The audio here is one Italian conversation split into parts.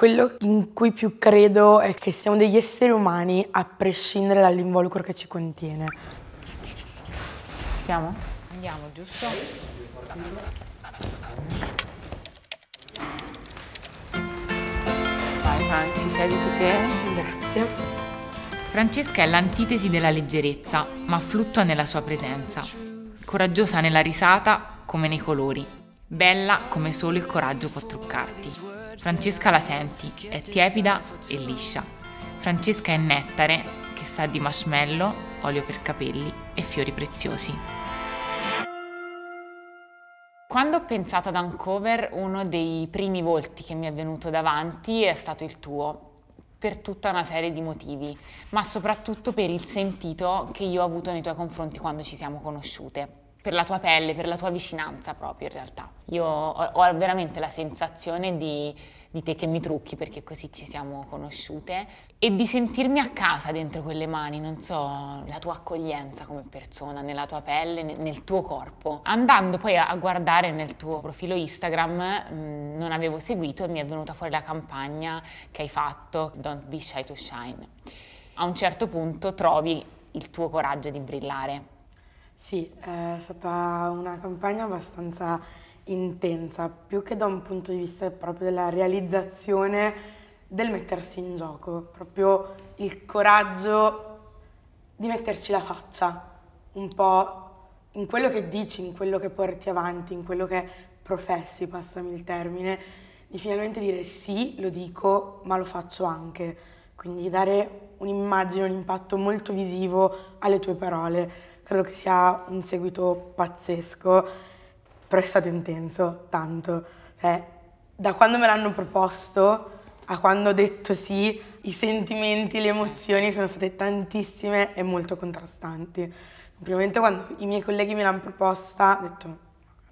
Quello in cui più credo è che siamo degli esseri umani a prescindere dall'involucro che ci contiene. Siamo? Andiamo, giusto? Vai Franci, siediti te. Grazie. Francesca è l'antitesi della leggerezza, ma fluttua nella sua presenza. Coraggiosa nella risata come nei colori. Bella come solo il coraggio può truccarti. Francesca la senti, è tiepida e liscia. Francesca è nettare che sa di marshmallow, olio per capelli e fiori preziosi. Quando ho pensato ad Uncover, uno dei primi volti che mi è venuto davanti è stato il tuo, per tutta una serie di motivi, ma soprattutto per il sentito che io ho avuto nei tuoi confronti quando ci siamo conosciute per la tua pelle, per la tua vicinanza proprio in realtà. Io ho, ho veramente la sensazione di, di, te che mi trucchi perché così ci siamo conosciute e di sentirmi a casa dentro quelle mani, non so, la tua accoglienza come persona, nella tua pelle, nel, tuo corpo. Andando poi a, a, guardare nel tuo profilo Instagram, mh, mm, non avevo seguito e mi è venuta fuori la campagna che hai fatto, Don't be shy to shine. A un certo punto trovi il tuo coraggio di brillare sì, è stata una campagna abbastanza intensa, più che da un punto di vista proprio della realizzazione del mettersi in gioco, proprio il coraggio di metterci la faccia, un po' in quello che dici, in quello che porti avanti, in quello che professi, passami il termine, di finalmente dire sì, lo dico, ma lo faccio anche. Quindi dare un'immagine, un impatto molto visivo alle tue parole credo che sia un seguito pazzesco, però è stato intenso, tanto. Cioè, da quando me l'hanno proposto a quando ho detto sì, i sentimenti, le emozioni sono state tantissime e molto contrastanti. Momento quando i miei colleghi me l'hanno proposta, ho detto no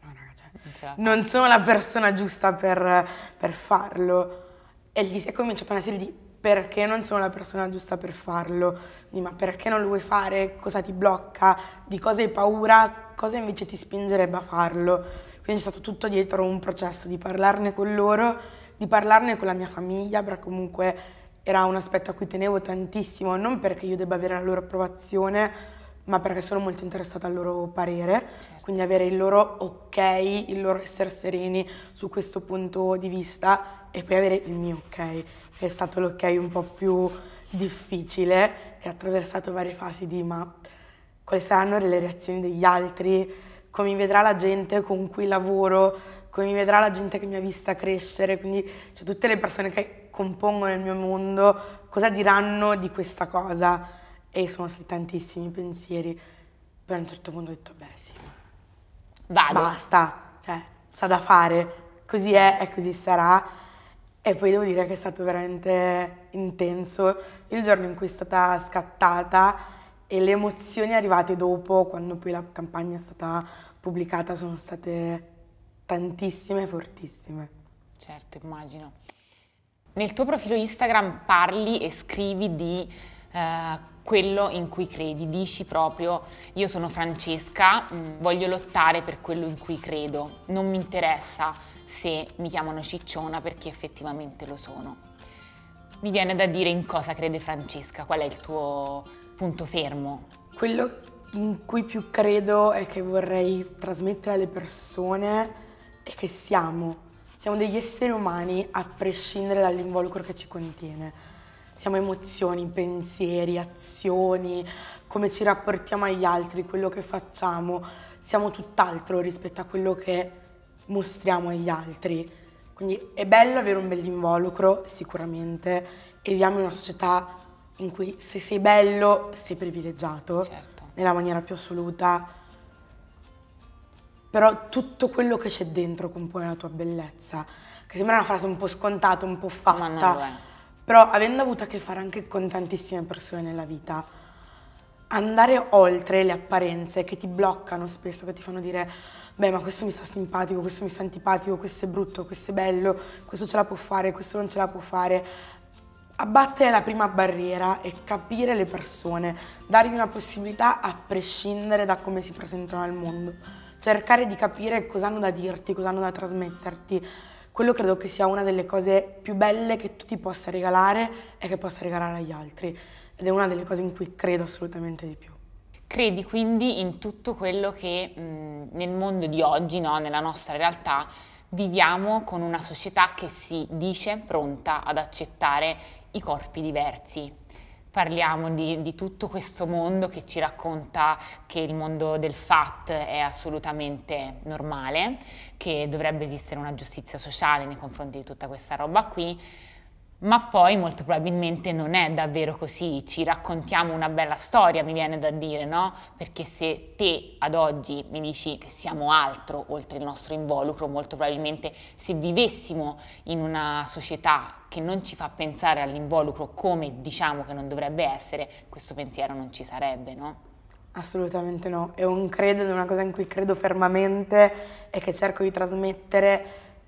raga, cioè, non sono la persona giusta per, per farlo. E lì si è cominciata una serie di perché non sono la persona giusta per farlo, di ma perché non lo vuoi fare, cosa ti blocca, di cosa hai paura, cosa invece ti spingerebbe a farlo. Quindi è stato tutto dietro un processo di parlarne con loro, di parlarne con la mia famiglia, perché comunque era un aspetto a cui tenevo tantissimo, non perché io debba avere la loro approvazione, ma perché sono molto interessata al loro parere, certo. quindi avere il loro ok, il loro essere sereni su questo punto di vista e poi avere il mio ok che è stato l'ok un po' più difficile, che ha attraversato varie fasi di ma quali saranno le reazioni degli altri, come mi vedrà la gente con cui lavoro, come mi vedrà la gente che mi ha vista crescere, quindi cioè, tutte le persone che compongono il mio mondo, cosa diranno di questa cosa? E sono stati tantissimi pensieri. Poi a un certo punto ho detto, beh sì, Vado. basta, cioè, sa da fare, così è e così sarà e poi devo dire che è stato veramente intenso il giorno in cui è stata scattata e le emozioni arrivate dopo, quando poi la campagna è stata pubblicata, sono state tantissime e fortissime. Certo, immagino. Nel tuo profilo Instagram parli e scrivi di eh, quello in cui credi, dici proprio io sono Francesca, mm, voglio lottare per quello in cui credo, non mi interessa se mi chiamano cicciona perché effettivamente lo sono. Mi viene da dire in cosa crede Francesca, qual è il tuo punto fermo? Quello in cui più credo è che vorrei trasmettere alle persone è che siamo, siamo degli esseri umani a prescindere dall'involucro che ci contiene. Siamo emozioni, pensieri, azioni, come ci rapportiamo agli altri, quello che facciamo, siamo tutt'altro rispetto a quello che mostriamo agli altri. Quindi è bello avere un bell'involucro, sicuramente, e viviamo in una società in cui se sei bello sei privilegiato, certo. nella maniera più assoluta, però tutto quello che c'è dentro compone la tua bellezza, che sembra una frase un po' scontata, un po' fatta, però avendo avuto a che fare anche con tantissime persone nella vita, andare oltre le apparenze che ti bloccano spesso, che ti fanno dire beh ma questo mi sta simpatico, questo mi sta antipatico, questo è brutto, questo è bello, questo ce la può fare, questo non ce la può fare. Abbattere la prima barriera e capire le persone, dargli una possibilità a prescindere da come si presentano al mondo. Cercare di capire cosa hanno da dirti, cosa hanno da trasmetterti. quello credo che sia una delle cose più belle che tu ti possa regalare e che possa regalare agli altri. Ed è una delle cose in cui credo assolutamente di più. Credi quindi in tutto quello che mh, nel mondo di oggi, no, nella nostra realtà, viviamo con una società che si dice pronta ad accettare i corpi diversi. Parliamo di, di, tutto questo mondo che ci racconta che il mondo del FAT è assolutamente normale, che dovrebbe esistere una giustizia sociale nei confronti di tutta questa roba qui, ma poi molto probabilmente non è davvero così, ci raccontiamo una bella storia, mi viene da dire, no? Perché se te ad oggi mi dici che siamo altro oltre il nostro involucro, molto probabilmente se vivessimo in una società che non ci fa pensare all'involucro come diciamo che non dovrebbe essere, questo pensiero non ci sarebbe, no? Assolutamente no, è un credo, è una cosa in cui credo fermamente e che cerco di trasmettere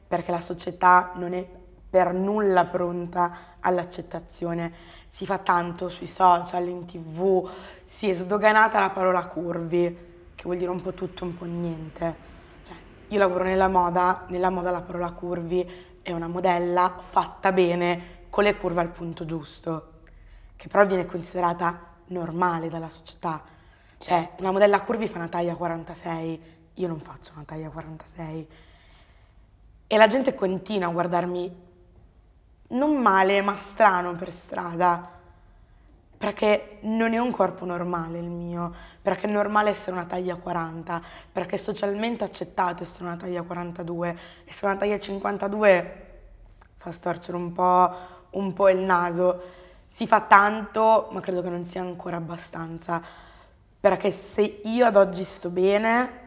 perché la società non è per nulla pronta all'accettazione. Si fa tanto sui social, in tv, si è sdoganata la parola curvi, che vuol dire un po' tutto, un po' niente. Cioè, io lavoro nella moda, nella moda la parola curvi è una modella fatta bene, con le curve al punto giusto, che però viene considerata normale dalla società. Cioè, certo. una modella curvi fa una taglia 46, io non faccio una taglia 46. E la gente continua a guardarmi non male, ma strano per strada. Perché non è un corpo normale il mio, perché è normale essere una taglia 40, perché è socialmente accettato essere una taglia 42, essere una taglia 52 fa storcere un po', un po' il naso. Si fa tanto, ma credo che non sia ancora abbastanza, perché se io ad oggi sto bene,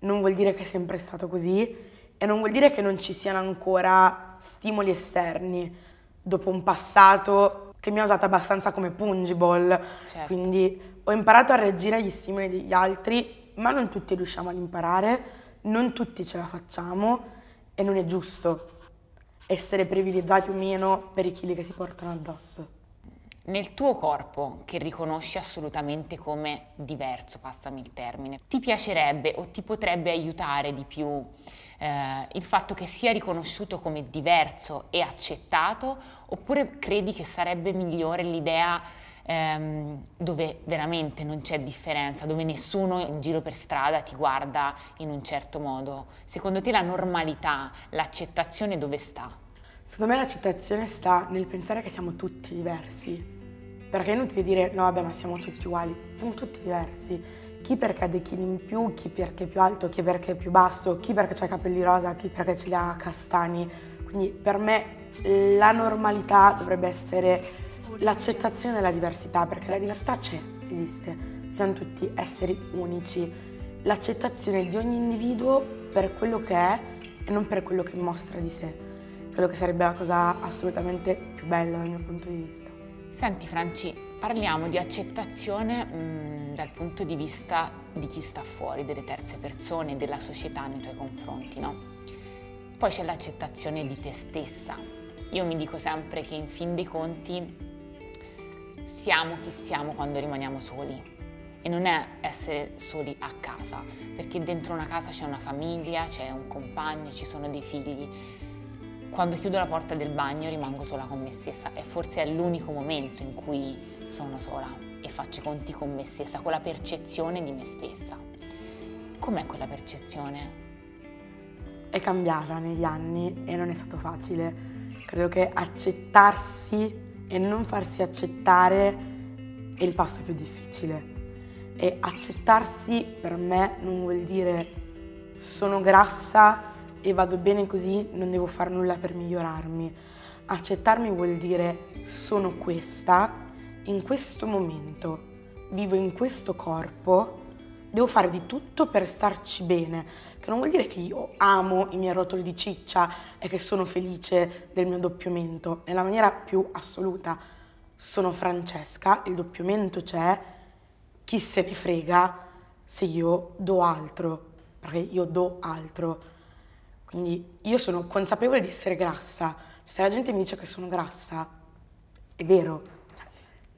non vuol dire che è sempre stato così e non vuol dire che non ci siano ancora stimoli esterni dopo un passato che mi ha usato abbastanza come pungible. Certo. Quindi ho imparato a reagire agli stimoli degli altri, ma non tutti riusciamo ad imparare, non tutti ce la facciamo e non è giusto essere privilegiati o meno per i chili che si portano addosso. Nel tuo corpo, che riconosci assolutamente come diverso, passami il termine, ti piacerebbe o ti potrebbe aiutare di più eh, il fatto che sia riconosciuto come diverso e accettato oppure credi che sarebbe migliore l'idea ehm, dove veramente non c'è differenza, dove nessuno in giro per strada ti guarda in un certo modo? Secondo te la normalità, l'accettazione dove sta? Secondo me l'accettazione sta nel pensare che siamo tutti diversi. Perché è inutile dire no vabbè ma siamo tutti uguali, siamo tutti diversi chi perché ha dei chili in più, chi perché è più alto, chi perché è più basso, chi perché ha i capelli rosa, chi perché ce li ha castani. Quindi per me la normalità dovrebbe essere l'accettazione della diversità, perché la diversità c'è, esiste, siamo tutti esseri unici. L'accettazione di ogni individuo per quello che è e non per quello che mostra di sé. Credo che sarebbe la cosa assolutamente più bella dal mio punto di vista. Senti Franci, parliamo di accettazione mh, mm, dal punto di vista di chi sta fuori, delle terze persone, della società nei tuoi confronti, no? Poi c'è l'accettazione di te stessa. Io mi dico sempre che in fin dei conti siamo chi siamo quando rimaniamo soli. E non è essere soli a casa, perché dentro una casa c'è una famiglia, c'è un compagno, ci sono dei figli quando chiudo la porta del bagno rimango sola con me stessa e forse è l'unico momento in cui sono sola e faccio i conti con me stessa, con la percezione di me stessa. Com'è quella percezione? È cambiata negli anni e non è stato facile. Credo che accettarsi e non farsi accettare è il passo più difficile. E accettarsi per me non vuol dire sono grassa e vado bene così, non devo fare nulla per migliorarmi. Accettarmi vuol dire sono questa, in questo momento, vivo in questo corpo, devo fare di tutto per starci bene, che non vuol dire che io amo i miei rotoli di ciccia e che sono felice del mio doppiamento, nella maniera più assoluta. Sono Francesca, il doppiamento c'è, chi se ne frega se io do altro, perché io do altro quindi io sono consapevole di essere grassa. Se la gente mi dice che sono grassa, è vero. Cioè,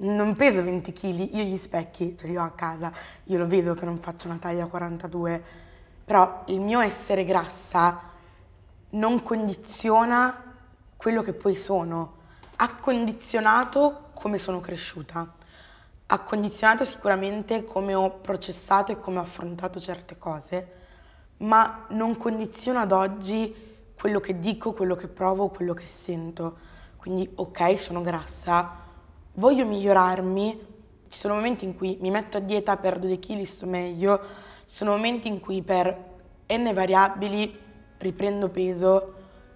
non peso 20 kg, io gli specchi ce li ho a casa, io lo vedo che non faccio una taglia 42, però il mio essere grassa non condiziona quello che poi sono, ha condizionato come sono cresciuta, ha condizionato sicuramente come ho processato e come ho affrontato certe cose, ma non condiziona ad oggi quello che dico, quello che provo, quello che sento. Quindi ok, sono grassa, voglio migliorarmi, ci sono momenti in cui mi metto a dieta, perdo dei chili, sto meglio, ci sono momenti in cui per n variabili riprendo peso,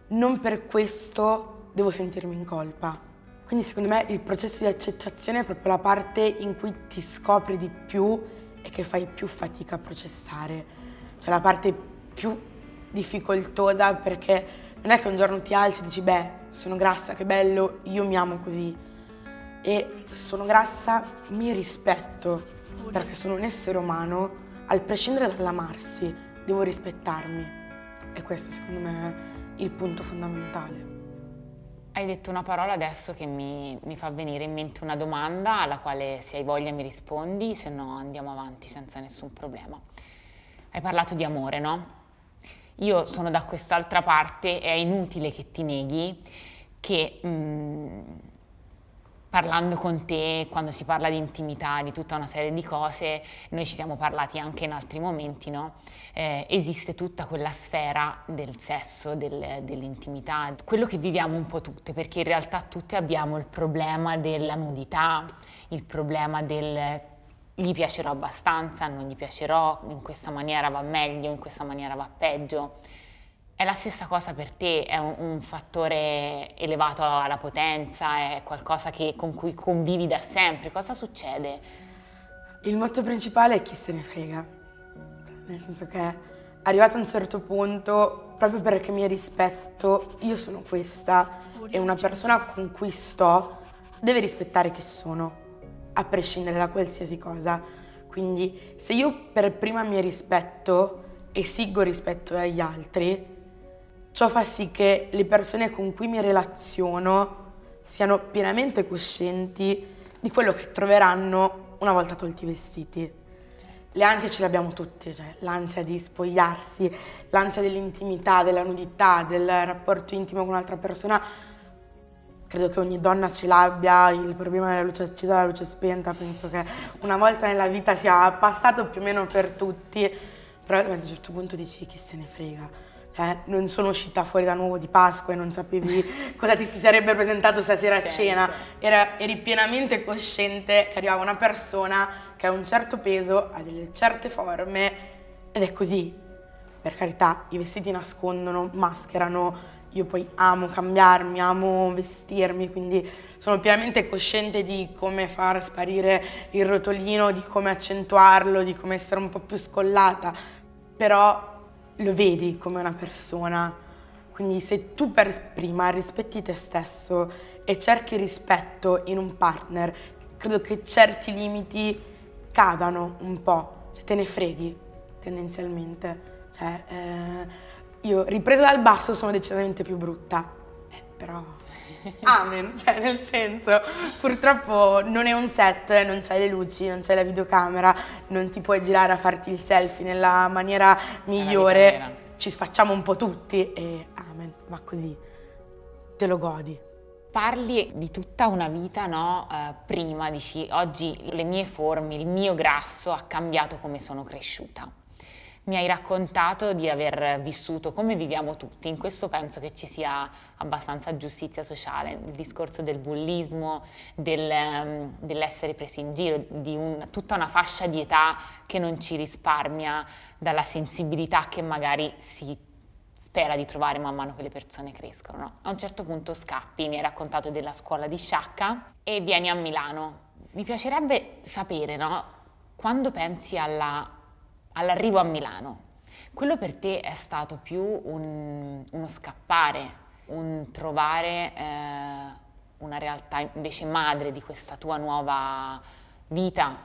non per questo devo sentirmi in colpa. Quindi secondo me il processo di accettazione è proprio la parte in cui ti scopri di più e che fai più fatica a processare. Cioè la parte più difficoltosa perché non è che un giorno ti alzi e dici beh, sono grassa, che bello, io mi amo così. E sono grassa, mi rispetto, perché sono un essere umano, al prescindere dall'amarsi, devo rispettarmi. E questo secondo me è il punto fondamentale. Hai detto una parola adesso che mi, mi, fa venire in mente una domanda alla quale se hai voglia mi rispondi, se no andiamo avanti senza nessun problema. Hai parlato di amore, no? Io sono da quest'altra parte e è inutile che ti neghi che mh, mm, parlando con te, quando si parla di intimità, di tutta una serie di cose, noi ci siamo parlati anche in altri momenti, no? eh, esiste tutta quella sfera del sesso, del, dell'intimità, quello che viviamo un po' tutte, perché in realtà tutte abbiamo il problema della nudità, il problema del gli piacerò abbastanza, non gli piacerò, in questa maniera va meglio, in questa maniera va peggio. È la stessa cosa per te, è un, un fattore elevato alla potenza, è qualcosa che, con cui convivi da sempre. Cosa succede? Il motto principale è chi se ne frega. Nel senso che arrivato a un certo punto, proprio perché mi rispetto, io sono questa e una persona con cui sto deve rispettare chi sono, a prescindere da qualsiasi cosa. Quindi se io per prima mi rispetto, esigo rispetto agli altri, Ciò fa sì che le persone con cui mi relaziono siano pienamente coscienti di quello che troveranno una volta tolti i vestiti. Certo. Le ansie ce le abbiamo tutte, cioè l'ansia di spogliarsi, l'ansia dell'intimità, della nudità, del rapporto intimo con un'altra persona. Credo che ogni donna ce l'abbia, il problema della luce accesa e della luce spenta, penso che una volta nella vita sia passato più o meno per tutti, però a un certo punto dici chi se ne frega eh, non sono uscita fuori da nuovo di Pasqua e non sapevi cosa ti si sarebbe presentato stasera a certo. cena, Era, eri pienamente cosciente che arrivava una persona che ha un certo peso, ha delle certe forme ed è così. Per carità, i vestiti nascondono, mascherano, io poi amo cambiarmi, amo vestirmi, quindi sono pienamente cosciente di come far sparire il rotolino, di come accentuarlo, di come essere un po' più scollata, però lo vedi come una persona. Quindi se tu per prima rispetti te stesso e cerchi rispetto in un partner, credo che certi limiti cadano un po', cioè te ne freghi tendenzialmente. Cioè, eh, io ripresa dal basso sono decisamente più brutta, eh, però amen, cioè nel senso purtroppo non è un set, non c'hai le luci, non c'hai la videocamera, non ti puoi girare a farti il selfie nella maniera migliore, ci sfacciamo un po' tutti e amen, va così, te lo godi. Parli di tutta una vita, no? Uh, prima dici oggi le mie forme, il mio grasso ha cambiato come sono cresciuta mi hai raccontato di aver vissuto come viviamo tutti, in questo penso che ci sia abbastanza giustizia sociale, il discorso del bullismo, del, um, dell'essere presi in giro, di un, tutta una fascia di età che non ci risparmia dalla sensibilità che magari si spera di trovare man mano che le persone crescono. No? A un certo punto scappi, mi hai raccontato della scuola di Sciacca e vieni a Milano. Mi piacerebbe sapere, no? quando pensi alla all'arrivo a Milano. Quello per te è stato più un, uno scappare, un trovare eh, una realtà invece madre di questa tua nuova vita.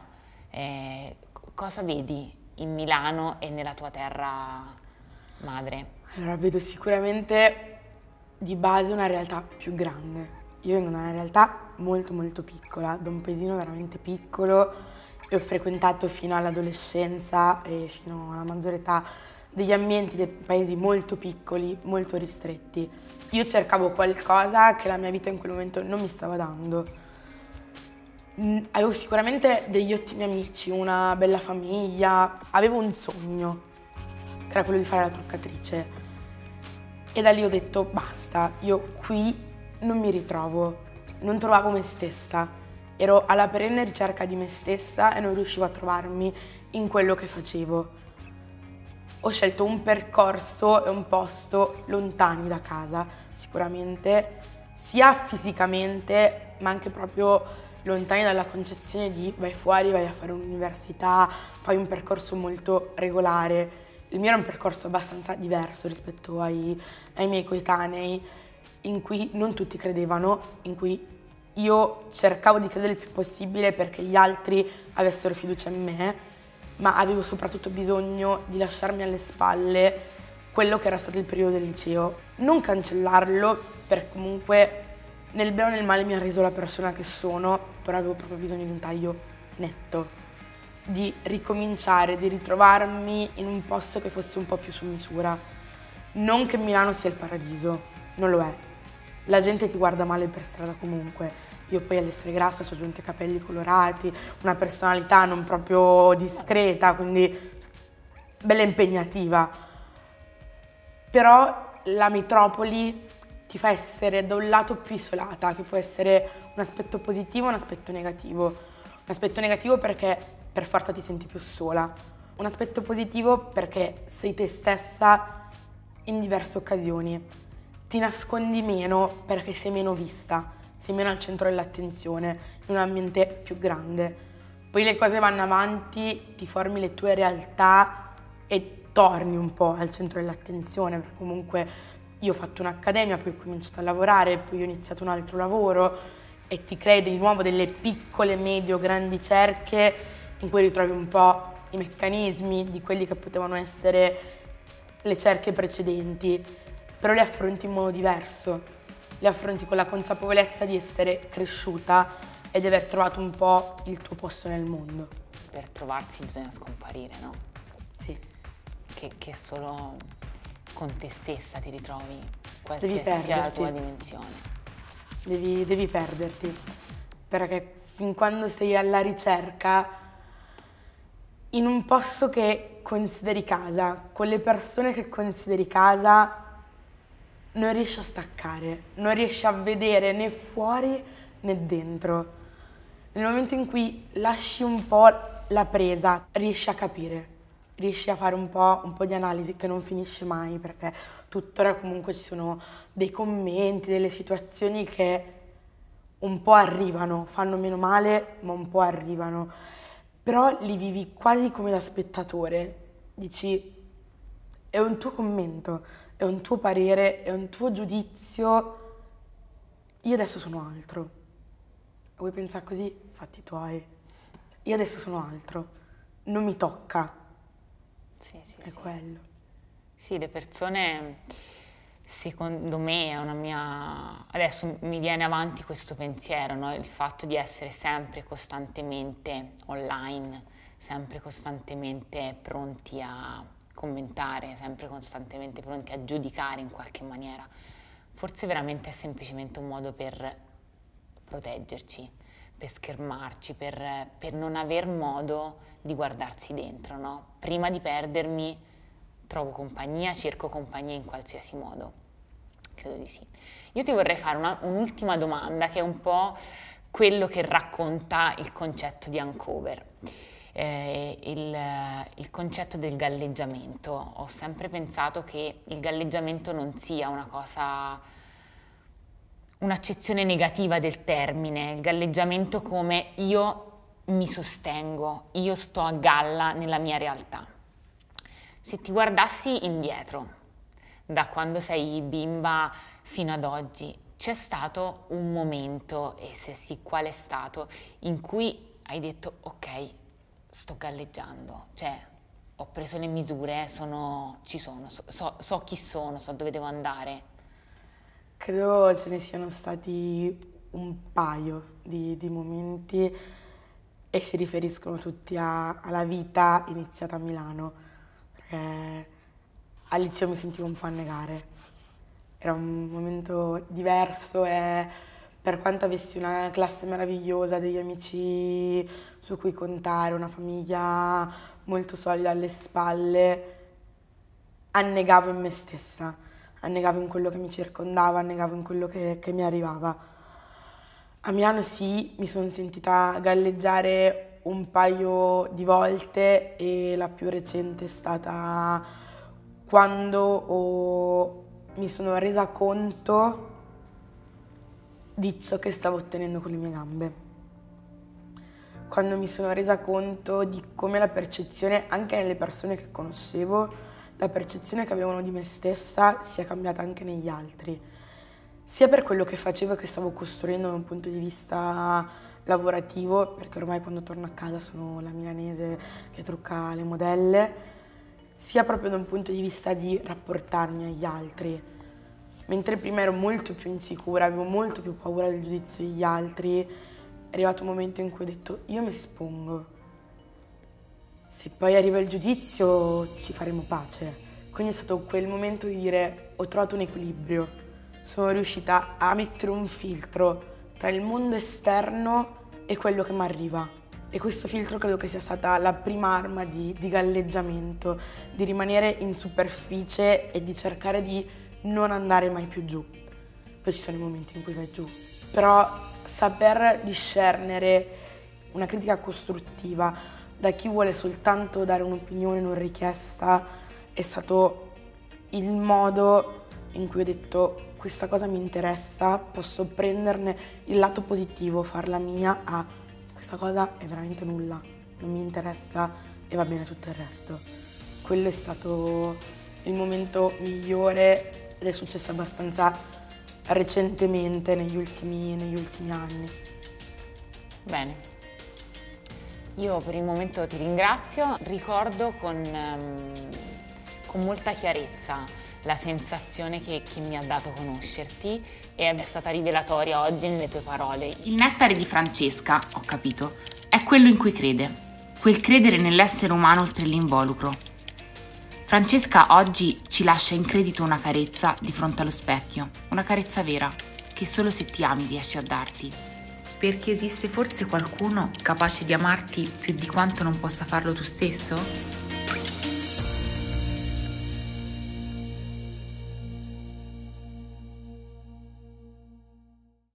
Eh, cosa vedi in Milano e nella tua terra madre? Allora, vedo sicuramente di base una realtà più grande. Io vengo da una realtà molto molto piccola, da un paesino veramente piccolo e ho frequentato fino all'adolescenza e fino alla maggiore età degli ambienti dei paesi molto piccoli, molto ristretti. Io cercavo qualcosa che la mia vita in quel momento non mi stava dando. Mm, avevo sicuramente degli ottimi amici, una bella famiglia, avevo un sogno, che era quello di fare la truccatrice. E da lì ho detto basta, io qui non mi ritrovo, non trovavo me stessa. Ero alla perenne ricerca di me stessa e non riuscivo a trovarmi in quello che facevo ho scelto un percorso e un posto lontani da casa, sicuramente, sia fisicamente, ma anche proprio lontani dalla concezione di vai fuori, vai a fare un'università, fai un percorso molto regolare. Il mio era un percorso abbastanza diverso rispetto ai, ai miei coetanei, in cui non tutti credevano, in cui io cercavo di credere il più possibile perché gli altri avessero fiducia in me ma avevo soprattutto bisogno di lasciarmi alle spalle quello che era stato il periodo del liceo. Non cancellarlo, perché comunque nel bene o nel male mi ha reso la persona che sono, però avevo proprio bisogno di un taglio netto, di ricominciare, di ritrovarmi in un posto che fosse un po' più su misura. Non che Milano sia il paradiso, non lo è. La gente ti guarda male per strada comunque, io poi all'essere grassa ci ho aggiunto i capelli colorati, una personalità non proprio discreta, quindi bella impegnativa. Però la metropoli ti fa essere da un lato più isolata, che può essere un aspetto positivo e un aspetto negativo. Un aspetto negativo perché per forza ti senti più sola. Un aspetto positivo perché sei te stessa in diverse occasioni. Ti nascondi meno perché sei meno vista sei meno al centro dell'attenzione, in un ambiente più grande. Poi le cose vanno avanti, ti formi le tue realtà e torni un po' al centro dell'attenzione, perché comunque io ho fatto un'accademia, poi ho cominciato a lavorare, poi ho iniziato un altro lavoro e ti crei di nuovo delle piccole, medio, grandi cerche in cui ritrovi un po' i meccanismi di quelli che potevano essere le cerche precedenti, però le affronti in modo diverso le affronti con la consapevolezza di essere cresciuta e di aver trovato un po' il tuo posto nel mondo. Per trovarsi bisogna scomparire, no? Sì. Che, che solo con te stessa ti ritrovi, qualsiasi sia la tua dimensione. Devi, devi perderti, perché fin quando sei alla ricerca, in un posto che consideri casa, con le persone che consideri casa, non riesci a staccare, non riesci a vedere né fuori né dentro. Nel momento in cui lasci un po' la presa, riesci a capire, riesci a fare un po', un po', di analisi che non finisce mai perché tuttora comunque ci sono dei commenti, delle situazioni che un po' arrivano, fanno meno male ma un po' arrivano, però li vivi quasi come da spettatore, dici è un tuo commento, è un tuo parere, è un tuo giudizio. Io adesso sono altro. Vuoi pensare così? Fatti tuoi. Io adesso sono altro. Non mi tocca. Sì, sì, è sì. quello. Sì, le persone, secondo me, è una mia... Adesso mi viene avanti questo pensiero, no? il fatto di essere sempre costantemente online, sempre costantemente pronti a commentare, sempre costantemente pronti a giudicare in qualche maniera. Forse veramente è semplicemente un modo per proteggerci, per schermarci, per, per non aver modo di guardarsi dentro. No? Prima di perdermi trovo compagnia, cerco compagnia in qualsiasi modo. Credo di sì. Io ti vorrei fare una, un'ultima domanda che è un po' quello che racconta il concetto di Uncover eh, il, il, concetto del galleggiamento. Ho sempre pensato che il galleggiamento non sia una cosa, un'accezione negativa del termine, il galleggiamento come io mi sostengo, io sto a galla nella mia realtà. Se ti guardassi indietro, da quando sei bimba fino ad oggi, c'è stato un momento, e se sì, qual è stato, in cui hai detto ok, sto galleggiando, cioè ho preso le misure, sono, ci sono, so, so, chi sono, so dove devo andare. Credo ce ne siano stati un paio di, di momenti e si riferiscono tutti a, alla vita iniziata a Milano, perché al mi sentivo un po' annegare. Era un momento diverso e per quanto avessi una classe meravigliosa, degli amici su cui contare, una famiglia molto solida alle spalle, annegavo in me stessa, annegavo in quello che mi circondava, annegavo in quello che, che mi arrivava. A Milano sì, mi sono sentita galleggiare un paio di volte e la più recente è stata quando ho, mi sono resa conto di ciò che stavo ottenendo con le mie gambe. Quando mi sono resa conto di come la percezione, anche nelle persone che conoscevo, la percezione che avevano di me stessa sia cambiata anche negli altri, sia per quello che facevo che stavo costruendo da un punto di vista lavorativo, perché ormai quando torno a casa sono la milanese che trucca le modelle, sia proprio da un punto di vista di rapportarmi agli altri Mentre prima ero molto più insicura, avevo molto più paura del giudizio degli altri, è arrivato un momento in cui ho detto io mi espongo. Se poi arriva il giudizio ci faremo pace. Quindi è stato quel momento di dire ho trovato un equilibrio, sono riuscita a mettere un filtro tra il mondo esterno e quello che mi arriva. E questo filtro credo che sia stata la prima arma di, di galleggiamento, di rimanere in superficie e di cercare di non andare mai più giù. Poi ci sono i momenti in cui vai giù. Però saper discernere una critica costruttiva da chi vuole soltanto dare un'opinione non richiesta è stato il modo in cui ho detto questa cosa mi interessa, posso prenderne il lato positivo, farla mia, a questa cosa è veramente nulla, non mi interessa e va bene tutto il resto. Quello è stato il momento migliore ed è successo abbastanza recentemente negli ultimi, negli ultimi anni. Bene, io per il momento ti ringrazio, ricordo con, um, con molta chiarezza la sensazione che, che, mi ha dato conoscerti e è stata rivelatoria oggi nelle tue parole. Il nettare di Francesca, ho capito, è quello in cui crede, quel credere nell'essere umano oltre l'involucro Francesca oggi ci lascia in credito una carezza di fronte allo specchio, una carezza vera, che solo se ti ami riesci a darti. Perché esiste forse qualcuno capace di amarti più di quanto non possa farlo tu stesso?